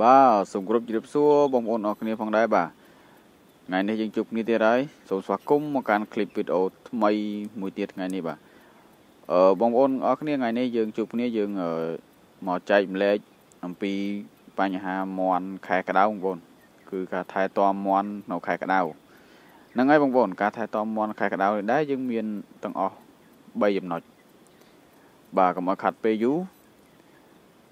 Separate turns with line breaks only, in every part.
បាទសូមគោរពជម្រាបសួរបងប្អូនអរគ្នាផងដែរបាទថ្ងៃនេះយើងជួបគ្នាទៀតហើយសូមស្វាគមន៍មកកាន់คลิปវីដេអូថ្មីមួយទៀតថ្ងៃនេះបាទអឺបងប្អូនអរគ្នាថ្ងៃនេះយើងជួបគ្នាយើងមកចែកម្លែកអំពីបញ្ហាមន់ខែក្តៅបងប្អូនគឺការថែទាំមន់នៅខែក្តៅហ្នឹងហើយបងប្អូនការថែទាំមន់ខែក្តៅនេះដែរយើងមានទាំងអស់3ចំណុចបាទកុំឲ្យខាត់ពេលយូរ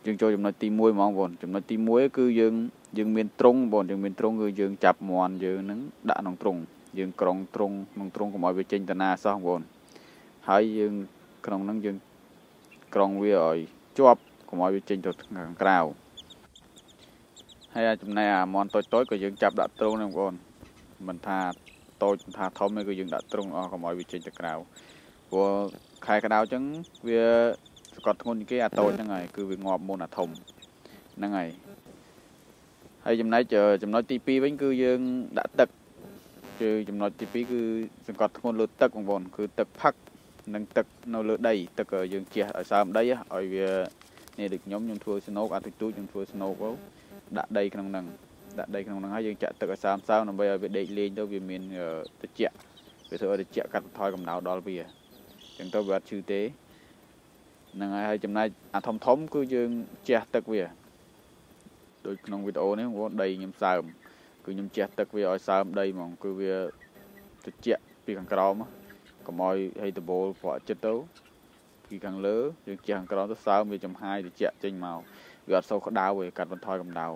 យើងចូលចំណុចទី1ហ្មងបងចំណុចទី1គឺយើងយើងមានទ្រុងបងយើងមានទ្រុងគឺយើងចាប់មន់យើងនឹងដាក់ក្នុងទ្រុងយើងក្រងទ្រុងក្នុងទ្រុងកុំឲ្យវាចេញតាណាសោះបងហើយយើងក្នុងហ្នឹងយើងក្រងវាឲ្យជាប់កុំឲ្យវាចេញទៅខាងក្រៅហើយចំណែកអាមន់តូចតូចក៏យើងចាប់ដាក់ទ្រុងហ្នឹងបងមិនថាតូចមិនថាធំទេគឺយើងដាក់ទ្រុងអស់កុំឲ្យវាចេញទៅក្រៅព្រោះខែក្តៅអញ្ចឹងវា សកត់ធ្ងន់គេអាតូចហ្នឹងហើយគឺវាងាប់មុនអាធំហ្នឹងហើយហើយចំណែកចំណុចទី2វិញគឺយើងដាក់ទឹកគឺចំណុចទី2គឺសង្កត់ធ្ងន់លើទឹកបងប្អូនគឺទឹកផឹកនិងទឹកនៅលើដី ទឹកយើងជះឲ្យសើមដីឲ្យវានេះដូចខ្ញុំខ្ញុំធ្វើស្នូកអាទូចទូចខ្ញុំធ្វើស្នូកទៅដាក់ដីក្នុងហ្នឹងដាក់ដីក្នុងហ្នឹងហើយយើងចាក់ទឹកឲ្យសើមសើមដើម្បីឲ្យវាដេកលេងទៅវាមានត្រជាក់វាធ្វើឲ្យត្រជាក់កាត់បន្ថយកម្ដៅដល់វាអញ្ចឹងទៅវាអត់ឈឺទេ ហ្នឹងហើយហើយចំណែកអាធំធំ គឺយើងជះទឹកវាដូចក្នុងវីដេអូនេះបងដីខ្ញុំសើមគឺខ្ញុំជះទឹកវាឲ្យសើមដីហ្មង គឺវាត្រជាក់ពីខាងក្រោមកុំឲ្យហីដបូលប្រក់ចិត្តទៅពីខាងលើយើងជះខាងក្រោមទៅសើមវាចំហាយត្រជាក់ចេញមកវាអត់សូវក្តៅទេកាត់បន្ថយកម្ដៅ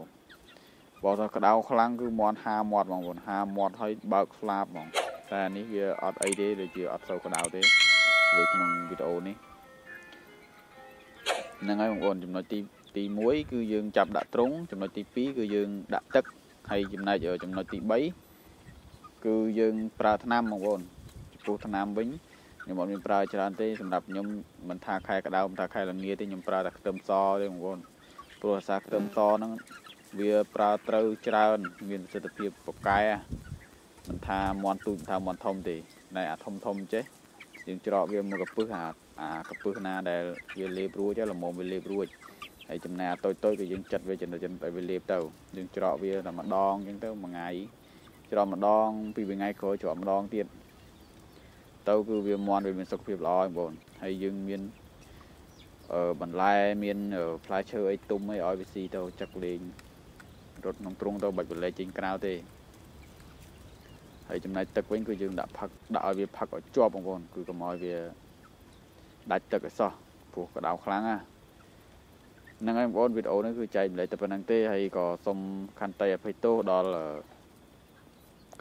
បើថាក្តៅខ្លាំងគឺមាត់ហាមាត់បងប្អូនហាមាត់ហើយបើកស្លាបហ្មងតែនេះវាអត់អីទេដូចជាអត់សូវក្តៅទេដូចក្នុងវីដេអូនេះ ហ្នឹងហើយបងប្អូនចំណុចទីទី1គឺយើងចាប់ដាក់ទ្រុងចំណុចទី2គឺយើងដាក់ទឹកហើយចំណែកចំណុចទី3គឺយើងប្រើថ្នាំបងប្អូនចំពោះថ្នាំវិញខ្ញុំអត់មានប្រើច្រើនទេសម្រាប់ខ្ញុំមិនថាខែក្តៅមិនថាខែលងាទេខ្ញុំប្រើតែខ្ទឹមសទេបងប្អូនព្រោះអាសាខ្ទឹមសហ្នឹងវាប្រើត្រូវច្រើន មានប្រសិទ្ធភាពប្រកែមិនថាមន់ទូចមិនថាមន់ធំទេណែអាធំធំចេះយើងច្រកវាមួយកពឹសអាអាកពឹសណាដែលវាលេបរួចល្មមវាលេបរួចហើយចំណែកតូចតូចក៏យើងចាត់វាចំណិតចំណិតឲ្យវាលេបទៅយើងច្រកវាតែម្ដងអញ្ចឹងទៅមួយថ្ងៃច្រកម្ដងពីរថ្ងៃក្រោយច្រកម្ដងទៀតទៅគឺវាមន់វាមានសុខភាពល្អបងប្អូនហើយយើងមានអឺបន្លែមានផ្លែឈើអីទុំអីឲ្យវាស៊ីទៅចឹកលេងរត់ក្នុងទ្រុងទៅបាច់បលែចេញក្រៅទេហើយចំណែកទឹកវិញគឺយើងដាក់ផឹកដាក់ឲ្យវាផឹកឲ្យជាប់បងប្អូនគឺកុំឲ្យវា ដាច់ទឹកឲ្យសោះព្រោះក្តៅខ្លាំងណាហ្នឹងហើយបងប្អូនវីដេអូនេះគឺចែកម្លែកតែប៉ុណ្្នឹងទេហើយក៏សូមខន្តីអភ័យទោសដល់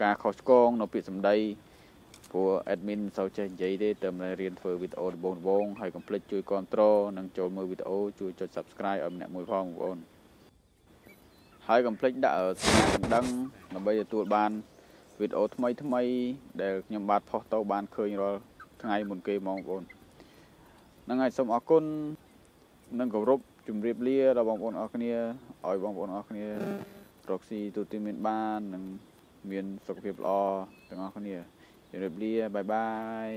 ការខុសឆ្គងនៅពាក្យសម្ដីព្រោះ admin មិនសូវចេះនិយាយទេតែមិនរៀនធ្វើវីដេអូដំបូងដំបូងហើយកុំភ្លេចជួយគ្រប់គ្រងនិងចូលមើលវីដេអូជួយចុច Subscribe ឲ្យម្នាក់មួយផងបងប្អូនហើយកុំភ្លេចដាក់សញ្ញាកណ្ដឹងដើម្បីទទួលបានវីដេអូថ្មីថ្មីដែលខ្ញុំបាទផុសទៅបានឃើញរាល់ថ្ងៃមុនគេហ្មងបងប្អូនហ្នឹងហើយសូមអរគុណនិងគោរពជម្រាបលាដល់បងប្អូនអរគ្នាឲ្យបងប្អូនអរគ្នារកស៊ីទូទីមានបាននិងមានសុខភាពល្អទាំងអស់គ្នាជម្រាបលាបាយបាយ